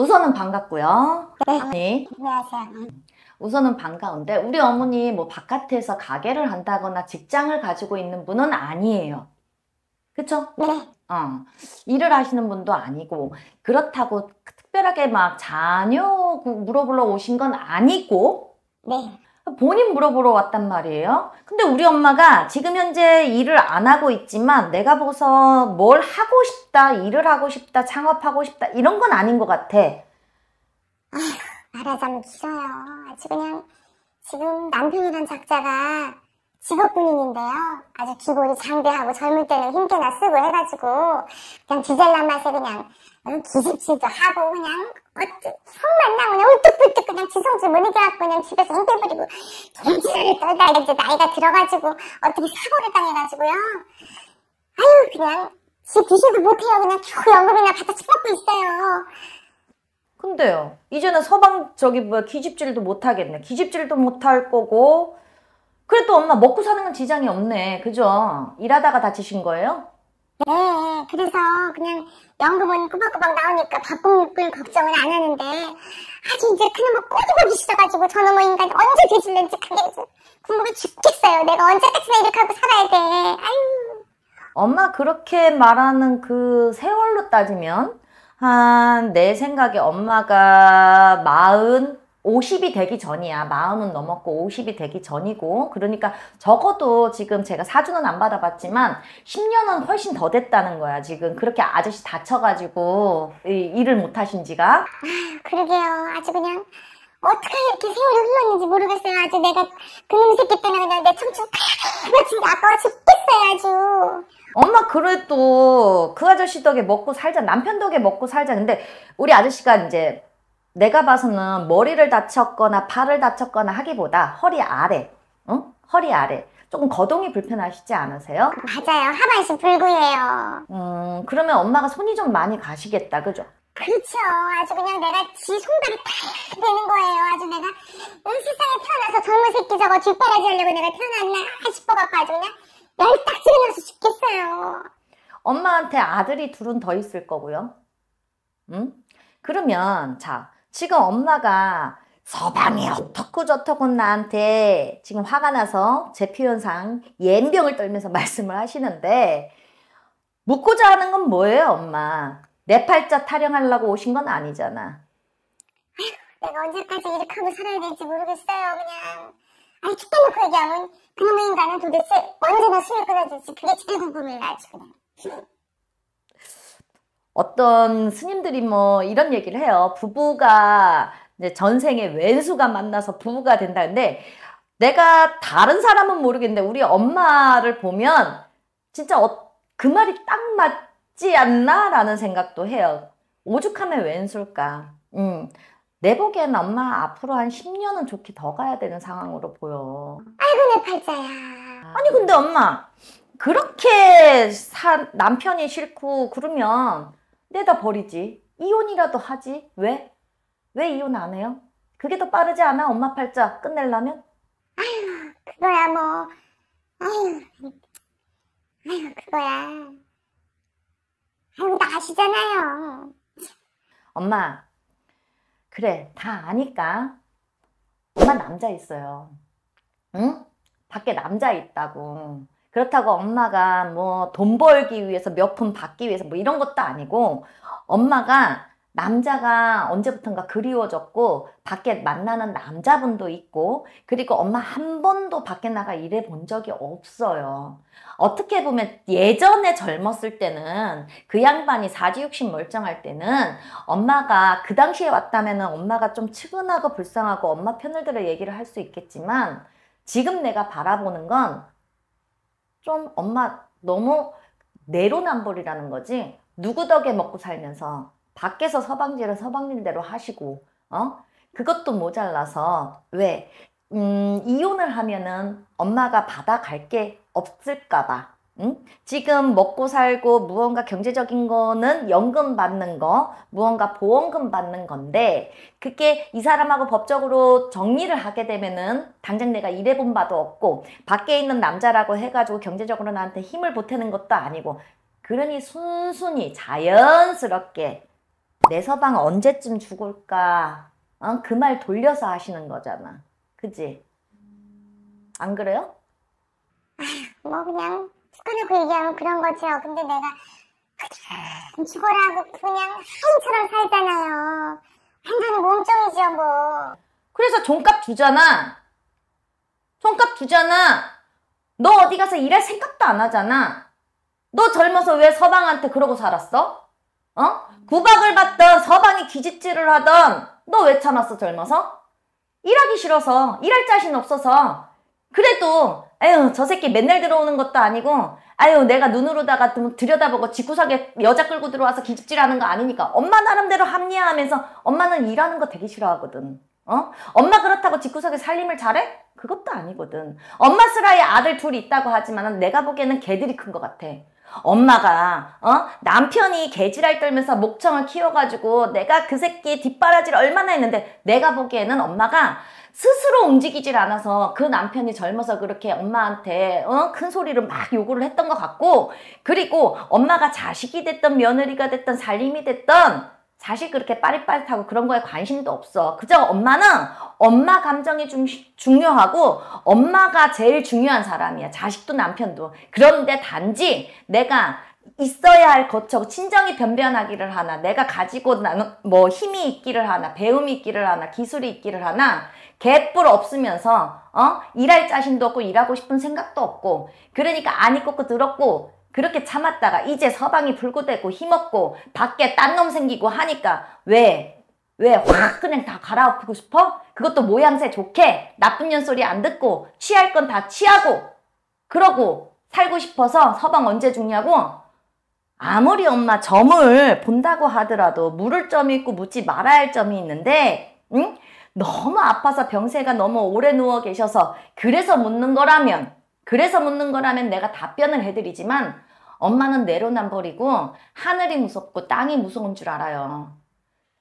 우선은 반갑고요. 네. 안녕하세요. 우선은 반가운데 우리 어머니 뭐 바깥에서 가게를 한다거나 직장을 가지고 있는 분은 아니에요. 그쵸? 네. 어, 일을 하시는 분도 아니고 그렇다고 특별하게 막 자녀 물어보러 오신 건 아니고 네. 본인 물어보러 왔단 말이에요. 근데 우리 엄마가 지금 현재 일을 안 하고 있지만 내가 보고서 뭘 하고 싶다, 일을 하고 싶다, 창업하고 싶다 이런 건 아닌 것 같아. 아휴, 말하자면 길어요. 아주 그냥 지금 남편이란 작자가 직업군인인데요. 아주 기골이 장대하고 젊을 때는 힘께나 쓰고 해가지고 그냥 디젤란 맛에 그냥 기집질도 하고 그냥 어째 못 이겨갖고 그냥 집에서 힘들 부리고 개지랄을 떨다가 이제 나이가 들어가지고 어떻게 사고를 당해가지고요. 아유 그냥 집 뒤지도 못해요. 그냥 겨우 연금이나 받아 처먹고 있어요. 근데요, 이제는 서방 저기 뭐야 기집질도 못 하겠네. 기집질도 못할 거고. 그래도 엄마 먹고 사는 건 지장이 없네. 그죠? 일하다가 다치신 거예요? 네, 그래서 그냥 연금은 꼬박꼬박 나오니까 바꿈을 걱정을 안 하는데 아주 이제 그놈의 꼬리 보기 싫어가지고 저놈의 인간 언제 되질는지 그게 궁금해 죽겠어요. 내가 언제까지나 이렇게 하고 살아야 돼. 아유. 엄마 그렇게 말하는 그 세월로 따지면 한 내 생각에 엄마가 마흔 50이 되기 전이야. 마흔은 넘었고 50이 되기 전이고 그러니까 적어도 지금 제가 사주는 안 받아봤지만 10년은 훨씬 더 됐다는 거야. 지금 그렇게 아저씨 다쳐가지고 일을 못 하신 지가. 그러게요. 아주 그냥 어떻게 이렇게 세월이 흘렀는지 모르겠어요. 아주 내가 그놈 새끼 때문에 그냥 내 청춘 다 진짜 아까워 죽겠어요. 아주. 엄마 그래도 그 아저씨 덕에 먹고 살자. 남편 덕에 먹고 살자. 근데 우리 아저씨가 이제 내가 봐서는 머리를 다쳤거나 팔을 다쳤거나 하기보다 허리 아래, 응? 허리 아래. 조금 거동이 불편하시지 않으세요? 맞아요. 하반신 불구예요. 음, 그러면 엄마가 손이 좀 많이 가시겠다, 그죠? 그렇죠. 아주 그냥 내가 지 손발이 다 되는 거예요. 아주 내가 이 세상에 태어나서 젊은 새끼 저거 뒷바라지 하려고 내가 태어났나 싶어갖고 아주 그냥 열딱지가 나서 죽겠어요. 엄마한테 아들이 둘은 더 있을 거고요. 응? 그러면, 자, 지금 엄마가 서방이 어떻고 저떻고 나한테 지금 화가 나서 제 표현상 옌병을 떨면서 말씀을 하시는데 묻고자 하는 건 뭐예요, 엄마? 내 팔자 타령하려고 오신 건 아니잖아. 내가 언제까지 이렇게 하고 살아야 될지 모르겠어요, 그냥. 아니, 툭 대놓고 얘기하면 그놈의 인간은 도대체 언제나 숨을 끊어질지 그게 제일 궁금해요, 아주 그냥. 어떤 스님들이 뭐 이런 얘기를 해요. 부부가 이제 전생에 왼수가 만나서 부부가 된다는데 내가 다른 사람은 모르겠는데 우리 엄마를 보면 진짜 어, 그 말이 딱 맞지 않나 라는 생각도 해요. 오죽하면 왼수일까. 음. 내 보기엔 엄마 앞으로 한 10년은 좋게 더 가야 되는 상황으로 보여. 아이고 내 팔자야. 아니 근데 엄마 그렇게 사, 남편이 싫고 그러면 내다 버리지. 이혼이라도 하지. 왜? 왜 이혼 안 해요? 그게 더 빠르지 않아? 엄마 팔자 끝내려면? 아유, 그거야 뭐. 아유, 아유, 그거야. 아유, 다 아시잖아요. 엄마, 그래, 다 아니까. 엄마 남자 있어요. 응? 밖에 남자 있다고. 그렇다고 엄마가 뭐 돈 벌기 위해서 몇 푼 받기 위해서 뭐 이런 것도 아니고 엄마가 남자가 언제부턴가 그리워졌고 밖에 만나는 남자분도 있고 그리고 엄마 한 번도 밖에 나가 일해 본 적이 없어요. 어떻게 보면 예전에 젊었을 때는 그 양반이 사지육신 멀쩡할 때는 엄마가 그 당시에 왔다면 엄마가 좀 측은하고 불쌍하고 엄마 편을 들어 얘기를 할 수 있겠지만 지금 내가 바라보는 건 좀 엄마 너무 내로남불이라는 거지? 누구 덕에 먹고 살면서 밖에서 서방질은 서방일대로 하시고 어? 그것도 모자라서 왜? 음, 이혼을 하면은 엄마가 받아갈 게 없을까봐 응? 지금 먹고 살고 무언가 경제적인 거는 연금 받는 거, 무언가 보험금 받는 건데 그게 이 사람하고 법적으로 정리를 하게 되면은 당장 내가 일해본 바도 없고 밖에 있는 남자라고 해가지고 경제적으로 나한테 힘을 보태는 것도 아니고 그러니 순순히 자연스럽게 내 서방 언제쯤 죽을까? 어? 그 말 돌려서 하시는 거잖아. 그지? 안 그래요? 뭐 그냥 축구놓고 얘기하면 그런 거죠. 근데 내가 그냥 죽어라고 그냥 하인처럼 살잖아요. 완전히 몸종이죠 뭐. 그래서 종값 주잖아. 종값 주잖아. 너 어디 가서 일할 생각도 안 하잖아. 너 젊어서 왜 서방한테 그러고 살았어? 어? 구박을 받던 서방이 기집질을 하던 너 왜 참았어 젊어서? 일하기 싫어서 일할 자신 없어서 그래도 에휴 저 새끼 맨날 들어오는 것도 아니고 아유 내가 눈으로다가 좀 들여다보고 집구석에 여자 끌고 들어와서 기집질하는 거 아니니까 엄마 나름대로 합리화하면서 엄마는 일하는 거 되게 싫어하거든 어? 엄마 그렇다고 집구석에 살림을 잘해? 그것도 아니거든 엄마 스라에 아들 둘이 있다고 하지만 내가 보기에는 개들이 큰 것 같아 엄마가 어 남편이 개지랄 떨면서 목청을 키워가지고 내가 그 새끼 뒷바라지를 얼마나 했는데 내가 보기에는 엄마가 스스로 움직이질 않아서 그 남편이 젊어서 그렇게 엄마한테 어? 큰 소리를 막 요구를 했던 것 같고 그리고 엄마가 자식이 됐던 며느리가 됐던 살림이 됐던 사실 그렇게 빠릿빠릿하고 그런 거에 관심도 없어. 그저 엄마는 엄마 감정이 좀 중요하고 엄마가 제일 중요한 사람이야. 자식도 남편도. 그런데 단지 내가 있어야 할 것처럼 친정이 변변하기를 하나 내가 가지고 나는 뭐 힘이 있기를 하나 배움이 있기를 하나 기술이 있기를 하나 개뿔 없으면서 어 일할 자신도 없고 일하고 싶은 생각도 없고 그러니까 안이 꽂고 들었고 그렇게 참았다가 이제 서방이 불구되고 힘없고 밖에 딴 놈 생기고 하니까 왜? 왜 확 그냥 다 갈아엎고 싶어? 그것도 모양새 좋게 나쁜 년 소리 안 듣고 취할 건 다 취하고 그러고 살고 싶어서 서방 언제 죽냐고? 아무리 엄마 점을 본다고 하더라도 물을 점이 있고 묻지 말아야 할 점이 있는데 응? 너무 아파서 병세가 너무 오래 누워 계셔서 그래서 묻는 거라면 그래서 묻는 거라면 내가 답변을 해드리지만 엄마는 내로남불이고 하늘이 무섭고 땅이 무서운 줄 알아요.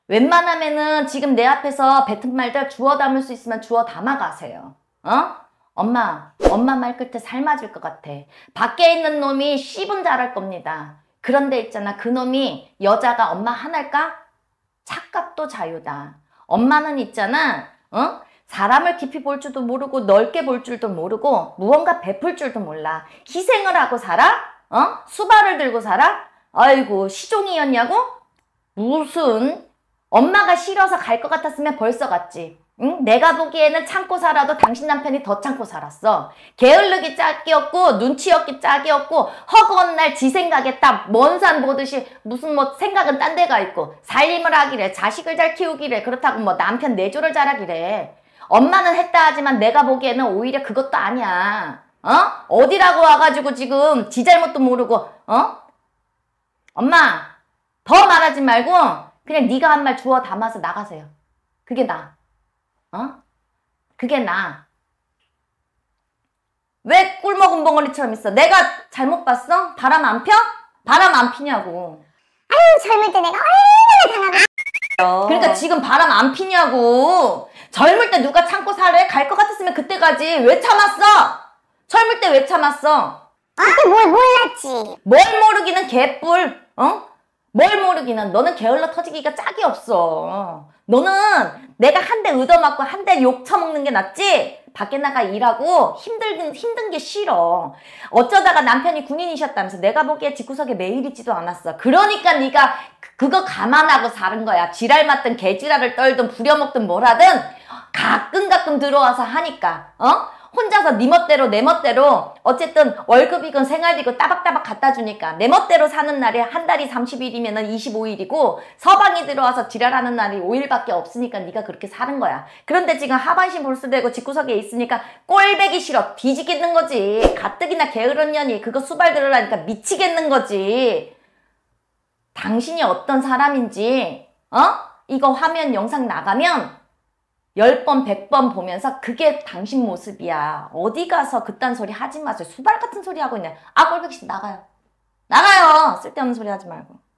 웬만하면은 지금 내 앞에서 뱉은 말들 주워 담을 수 있으면 주워 담아가세요. 어? 엄마, 엄마 말 끝에 삶아질 것 같아. 밖에 있는 놈이 씹은 잘할 겁니다. 그런데 있잖아. 그 놈이 여자가 엄마 하나일까? 착각도 자유다. 엄마는 있잖아. 어? 사람을 깊이 볼 줄도 모르고 넓게 볼 줄도 모르고 무언가 베풀 줄도 몰라. 희생을 하고 살아? 어? 수발을 들고 살아? 아이고 시종이었냐고? 무슨 엄마가 싫어서 갈 것 같았으면 벌써 갔지. 응? 내가 보기에는 참고 살아도 당신 남편이 더 참고 살았어. 게을르기 짝이 없고 눈치 없기 짝이 없고 허구한 날 지 생각에 딱 먼 산 보듯이 무슨 뭐 생각은 딴 데가 있고 살림을 하기래 자식을 잘 키우기래 그렇다고 뭐 남편 내조를 잘하기래 엄마는 했다 하지만 내가 보기에는 오히려 그것도 아니야. 어? 어디라고 와가지고 지금 지 잘못도 모르고 어? 엄마 더 말하지 말고 그냥 네가 한 말 주워 담아서 나가세요. 그게 나. 어? 그게 나. 왜 꿀먹은 벙어리처럼 있어? 내가 잘못 봤어? 바람 안 펴? 바람 안 피냐고. 아유 젊을 때 내가 얼마나 당하고 그러니까 지금 바람 안 피냐고. 젊을 때 누가 참고 살래? 갈 것 같았으면 그때 가지. 왜 참았어? 젊을 때 왜 참았어? 그때 뭘 몰랐지 뭘 모르기는 개뿔. 어? 뭘 모르기는 너는 게을러 터지기가 짝이 없어. 너는 내가 한대 얻어맞고 한 대 욕 처먹는 게 낫지? 밖에 나가 일하고 힘든, 힘든 게 싫어. 어쩌다가 남편이 군인이셨다면서 내가 보기에 집구석에 매일 있지도 않았어. 그러니까 네가 그- 그거 감안하고 사는 거야. 지랄 맞든 개지랄을 떨든 부려먹든 뭘 하든 가끔 가끔 들어와서 하니까. 어? 혼자서 네 멋대로 내 멋대로 어쨌든 월급이건 생활비건 따박따박 갖다 주니까 내 멋대로 사는 날이 한 달이 30일이면 25일이고 서방이 들어와서 지랄하는 날이 5일밖에 없으니까 네가 그렇게 사는 거야. 그런데 지금 하반신 볼수되고 집구석에 있으니까 꼴배기 싫어. 뒤지겠는 거지. 가뜩이나 게으른 년이 그거 수발 들으라니까 미치겠는 거지. 당신이 어떤 사람인지 어? 이거 화면 영상 나가면 10번, 100번 보면서 그게 당신 모습이야. 어디 가서 그딴 소리 하지 마세요. 수발 같은 소리 하고 있네. 아, 싫 나가요. 나가요. 쓸데없는 소리 하지 말고.